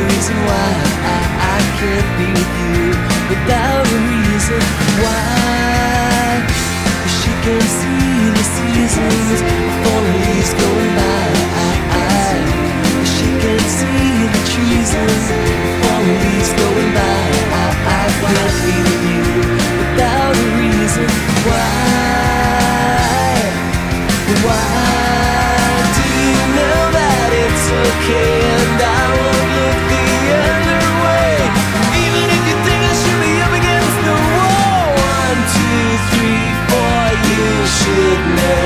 reason why I, I can't be with you without a reason why Before you should know.